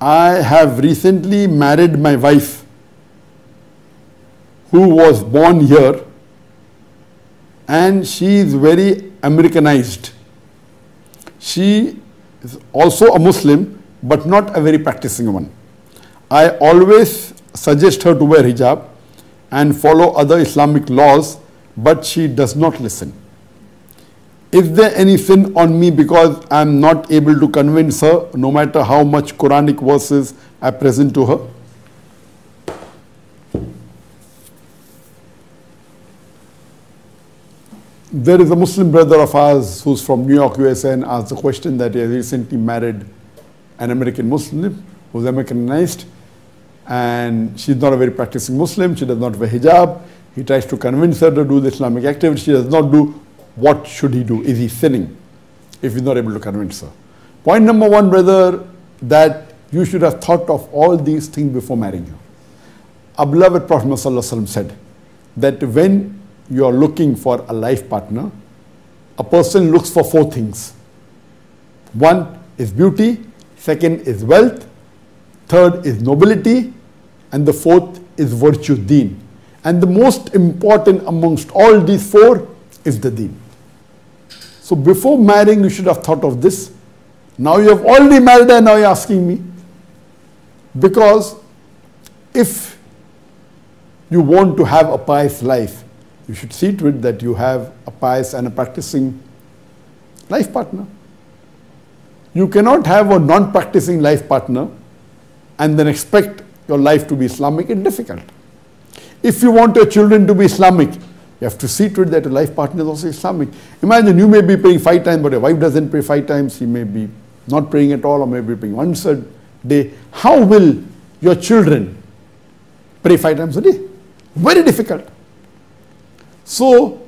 I have recently married my wife who was born here and she is very Americanized. She is also a Muslim but not a very practicing one. I always suggest her to wear hijab and follow other Islamic laws but she does not listen. Is there any sin on me because I am not able to convince her no matter how much Quranic verses I present to her? There is a Muslim brother of ours who's from New York, USA and asked the question that he recently married an American Muslim who's Americanized and she's not a very practicing Muslim, she does not wear hijab. He tries to convince her to do the Islamic activity, she does not do. What should he do? Is he sinning if he's not able to convince her? Point number one, brother, that you should have thought of all these things before marrying her. Our beloved Prophet ﷺ said that when you are looking for a life partner, a person looks for four things. One is beauty, second is wealth, third is nobility, and the fourth is virtue, deen. And the most important amongst all these four is the deen. So before marrying, you should have thought of this. Now you have already married and now you're asking me. Because if you want to have a pious life, you should see to it that you have a pious and a practicing life partner. You cannot have a non-practicing life partner and then expect your life to be Islamic. It's difficult. If you want your children to be Islamic, you have to see to it that your life partner is also Islamic. Imagine you may be praying five times, but your wife doesn't pray five times. She may be not praying at all, or maybe praying once a day. How will your children pray five times a day? Very difficult. So,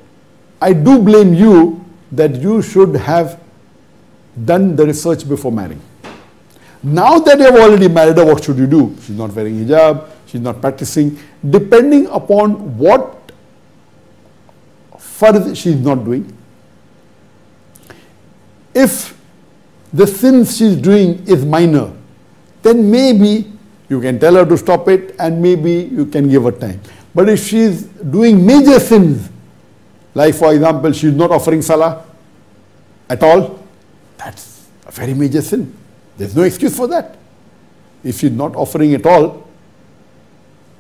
I do blame you that you should have done the research before marrying. Now that you have already married her, what should you do? She's not wearing hijab, she's not practicing. Depending upon what further is not doing, if the sin she is doing is minor, then maybe you can tell her to stop it and maybe you can give her time. But if she is doing major sins, like for example, she is not offering salah at all, that's a very major sin. There's no excuse for that. If she's not offering at all,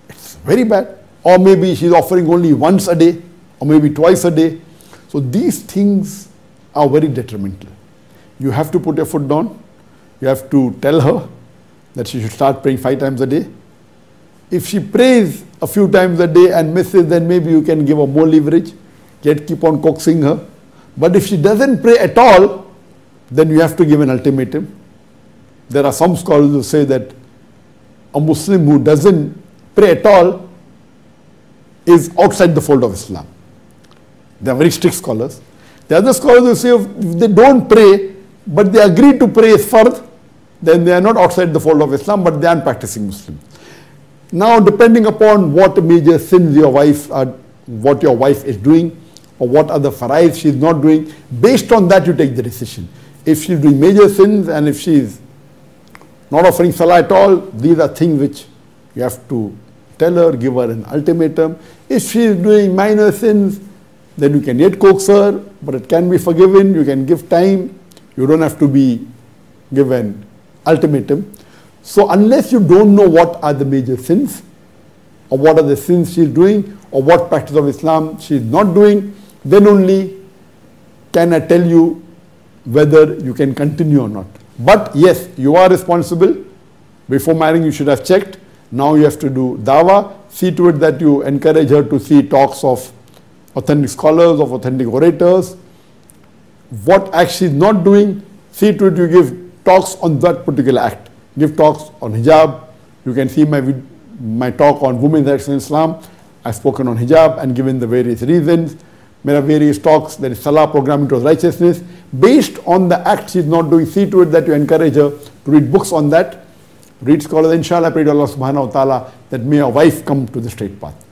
it's very bad. Or maybe she's offering only once a day, or maybe twice a day. So these things are very detrimental. You have to put your foot down. You have to tell her that she should start praying five times a day. If she prays a few times a day and misses, then maybe you can give her more leverage. Yet keep on coaxing her. But if she doesn't pray at all, then you have to give an ultimatum. There are some scholars who say that a Muslim who doesn't pray at all is outside the fold of Islam. They are very strict scholars. The other scholars will say if they don't pray, but they agree to pray fard, then they are not outside the fold of Islam, but they are practicing Muslim. Now, depending upon what major sins your wife, are, what your wife is doing, or what other farais she is not doing, based on that you take the decision. If she is doing major sins and if she is not offering salah at all, these are things which you have to tell her, give her an ultimatum. If she is doing minor sins, then you can yet coax her, but it can be forgiven, you can give time, you don't have to be given ultimatum. So unless you don't know what are the major sins, or what are the sins she is doing, or what practice of Islam she is not doing, then only can I tell you whether you can continue or not. But yes, you are responsible. Before marrying, you should have checked. Now you have to do dawa. See to it that you encourage her to see talks of authentic scholars, of authentic orators. What act is not doing, see to it you give talks on that particular act. Give talks on hijab. You can see my, my talk on women's rights in Islam. I've spoken on hijab and given the various reasons. There are various talks. There is Salah program towards righteousness. Based on the act is not doing, see to it that you encourage her to read books on that. Read scholars. Inshallah, pray to Allah subhanahu wa ta'ala that may your wife come to the straight path.